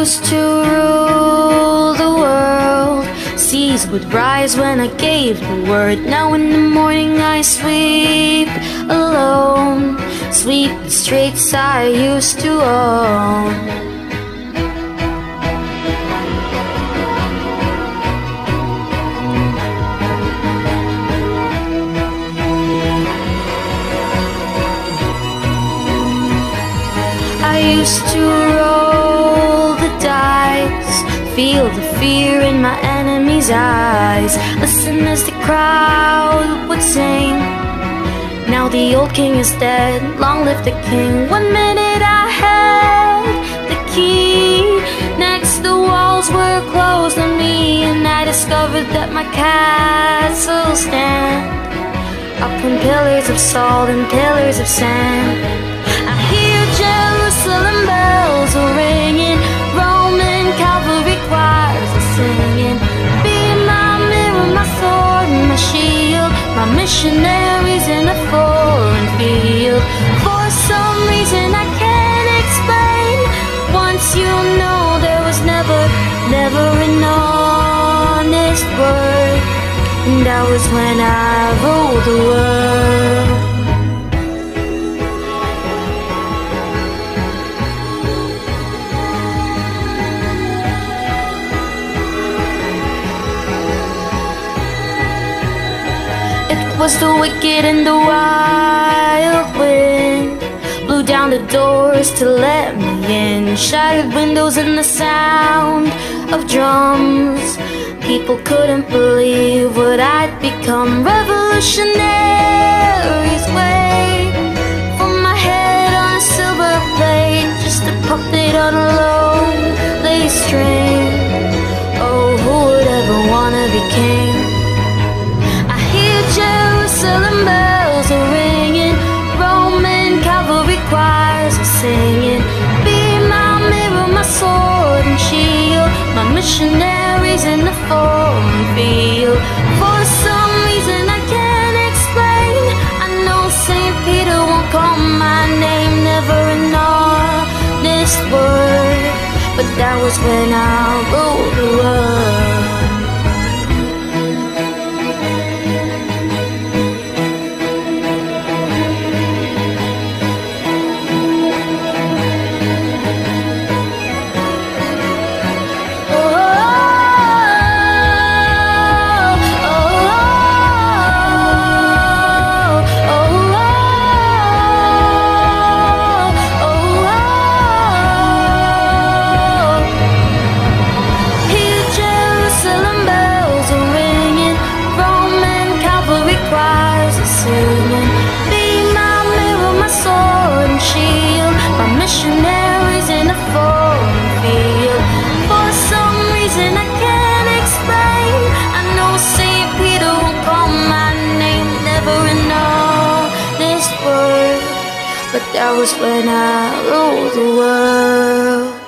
used to rule the world. Seas would rise when I gave the word. Now in the morning I sweep alone, sweep the streets I used to own. I used to feel the fear in my enemy's eyes, listen as the crowd would sing. Now the old king is dead, long live the king. One minute I had the key, next the walls were closed on me, and I discovered that my castle stand upon pillars of salt and pillars of sand. I hear Jerusalem bells ringing, missionaries in a foreign field. For some reason I can't explain. Once you know there was never, never an honest word, and that was when I ruled the world. Was the wicked and the wild wind. Blew down the doors to let me in. Shattered windows and the sound of drums. People couldn't believe what I'd become. Revolutionaries wait For my head on a silver plate Just a puppet on a missionaries in the foreign field. For some reason I can't explain, I know Saint Peter won't call my name, never an honest word. But that was when I ruled the world. Reason I can't explain. I know St. Peter won't call my name, never in all this word. But that was when I ruled the world.